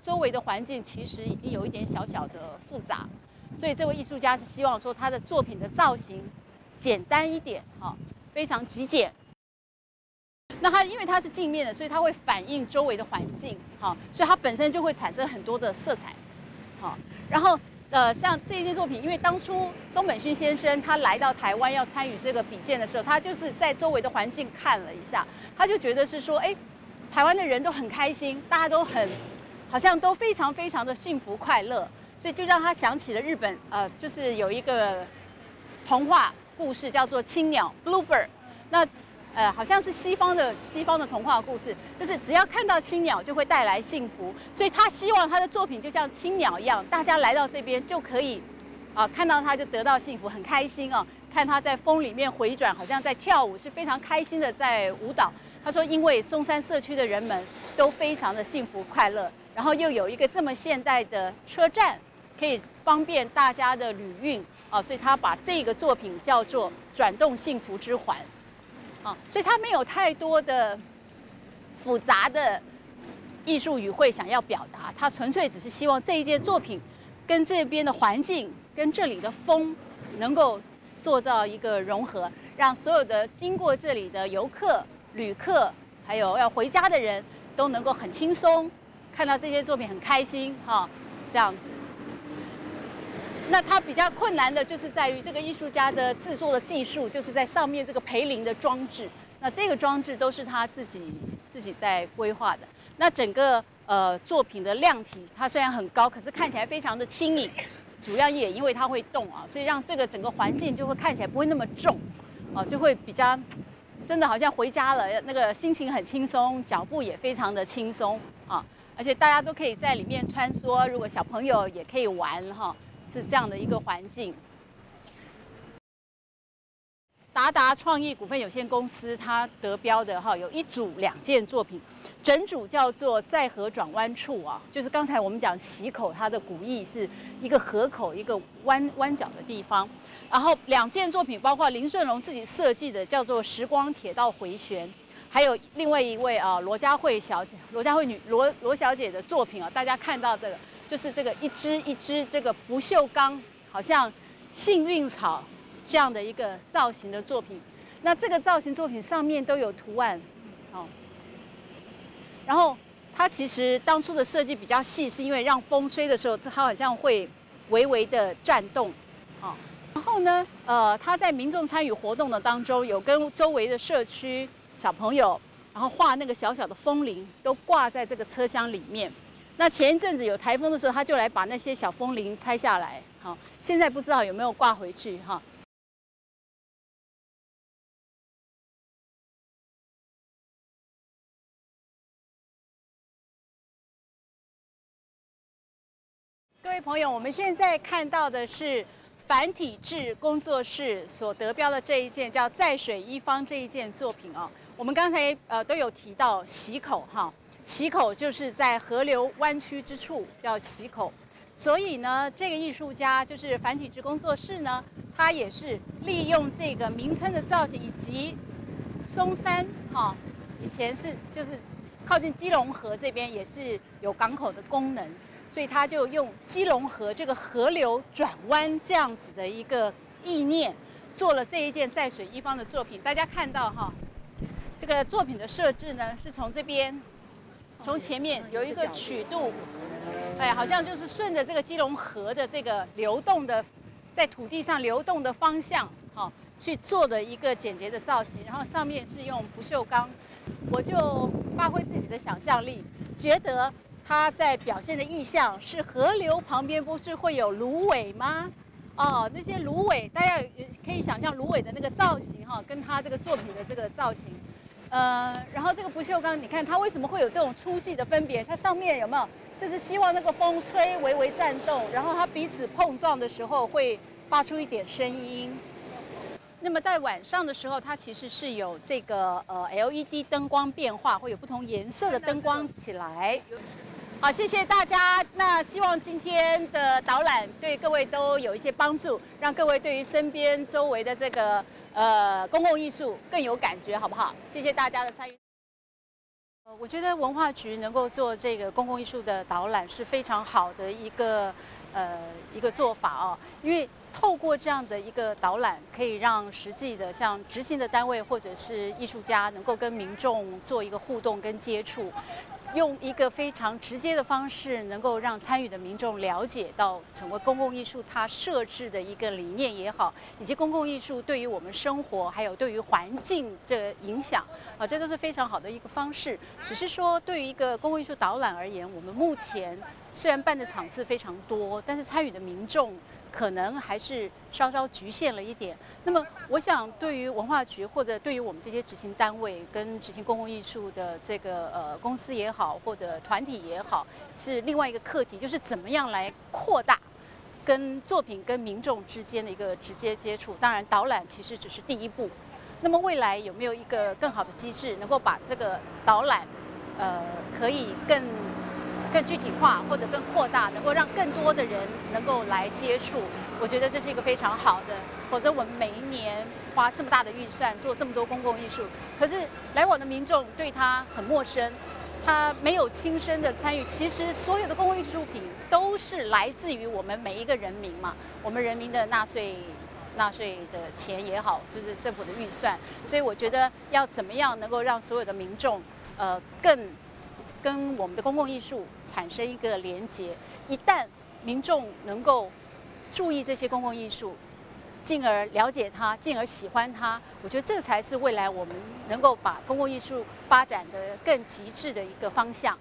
周围的环境其实已经有一点小小的复杂，所以这位艺术家是希望说他的作品的造型简单一点，哈，非常极简。那它因为它是镜面的，所以它会反映周围的环境，哈，所以它本身就会产生很多的色彩，好。然后呃，像这一件作品，因为当初松本勋先生他来到台湾要参与这个比剑的时候，他就是在周围的环境看了一下，他就觉得是说，哎，台湾的人都很开心，大家都很。好像都非常非常的幸福快乐，所以就让他想起了日本，呃，就是有一个童话故事叫做青鸟 （Bluebird）。那呃，好像是西方的西方的童话故事，就是只要看到青鸟就会带来幸福，所以他希望他的作品就像青鸟一样，大家来到这边就可以啊看到他就得到幸福，很开心哦。看他在风里面回转，好像在跳舞，是非常开心的在舞蹈。他说，因为松山社区的人们都非常的幸福快乐。然后又有一个这么现代的车站，可以方便大家的旅运啊，所以他把这个作品叫做“转动幸福之环”，啊，所以他没有太多的复杂的艺术语汇想要表达，他纯粹只是希望这一件作品跟这边的环境、跟这里的风能够做到一个融合，让所有的经过这里的游客、旅客，还有要回家的人都能够很轻松。看到这些作品很开心哈，这样子。那它比较困难的就是在于这个艺术家的制作的技术，就是在上面这个培林的装置。那这个装置都是他自己自己在规划的。那整个呃作品的量体，它虽然很高，可是看起来非常的轻盈。主要也因为它会动啊，所以让这个整个环境就会看起来不会那么重，啊，就会比较真的好像回家了，那个心情很轻松，脚步也非常的轻松啊。而且大家都可以在里面穿梭，如果小朋友也可以玩哈，是这样的一个环境。达达创意股份有限公司它得标的哈，有一组两件作品，整组叫做在河转弯处啊，就是刚才我们讲溪口，它的古意是一个河口，一个弯弯角的地方。然后两件作品包括林顺龙自己设计的，叫做时光铁道回旋。还有另外一位啊，罗佳慧小姐，罗佳慧女罗罗小姐的作品啊，大家看到这个，就是这个一支一支这个不锈钢，好像幸运草这样的一个造型的作品。那这个造型作品上面都有图案，哦。然后它其实当初的设计比较细，是因为让风吹的时候，它好像会微微的颤动，哦。然后呢，呃，它在民众参与活动的当中，有跟周围的社区。小朋友，然后画那个小小的风铃，都挂在这个车厢里面。那前一阵子有台风的时候，他就来把那些小风铃拆下来。好，现在不知道有没有挂回去哈。各位朋友，我们现在看到的是。繁体制工作室所得标的这一件叫“在水一方”这一件作品哦，我们刚才呃都有提到溪口哈，溪口就是在河流弯曲之处叫溪口，所以呢，这个艺术家就是繁体制工作室呢，他也是利用这个名称的造型以及松山哈，以前是就是靠近基隆河这边也是有港口的功能。所以他就用基隆河这个河流转弯这样子的一个意念，做了这一件在水一方的作品。大家看到哈，这个作品的设置呢，是从这边，从前面有一个曲度，哎，好像就是顺着这个基隆河的这个流动的，在土地上流动的方向，哈，去做的一个简洁的造型。然后上面是用不锈钢，我就发挥自己的想象力，觉得。它在表现的意象是河流旁边不是会有芦苇吗？哦，那些芦苇，大家可以想象芦苇的那个造型哈，跟它这个作品的这个造型，呃，然后这个不锈钢，你看它为什么会有这种粗细的分别？它上面有没有？就是希望那个风吹微微颤动，然后它彼此碰撞的时候会发出一点声音。那么在晚上的时候，它其实是有这个呃 LED 灯光变化，会有不同颜色的灯光起来。好，谢谢大家。那希望今天的导览对各位都有一些帮助，让各位对于身边周围的这个呃公共艺术更有感觉，好不好？谢谢大家的参与。呃我觉得文化局能够做这个公共艺术的导览是非常好的一个呃一个做法哦，因为透过这样的一个导览，可以让实际的像执行的单位或者是艺术家能够跟民众做一个互动跟接触。用一个非常直接的方式，能够让参与的民众了解到，整个公共艺术它设置的一个理念也好，以及公共艺术对于我们生活还有对于环境这影响啊，这都是非常好的一个方式。只是说，对于一个公共艺术导览而言，我们目前虽然办的场次非常多，但是参与的民众。可能还是稍稍局限了一点。那么，我想对于文化局或者对于我们这些执行单位跟执行公共艺术的这个呃公司也好，或者团体也好，是另外一个课题，就是怎么样来扩大跟作品跟民众之间的一个直接接触。当然，导览其实只是第一步。那么，未来有没有一个更好的机制，能够把这个导览呃可以更？更具体化或者更扩大，能够让更多的人能够来接触，我觉得这是一个非常好的。否则我们每一年花这么大的预算做这么多公共艺术，可是来往的民众对他很陌生，他没有亲身的参与。其实所有的公共艺术品都是来自于我们每一个人民嘛，我们人民的纳税纳税的钱也好，就是政府的预算。所以我觉得要怎么样能够让所有的民众呃更。跟我们的公共艺术产生一个连接，一旦民众能够注意这些公共艺术，进而了解它，进而喜欢它，我觉得这才是未来我们能够把公共艺术发展的更极致的一个方向。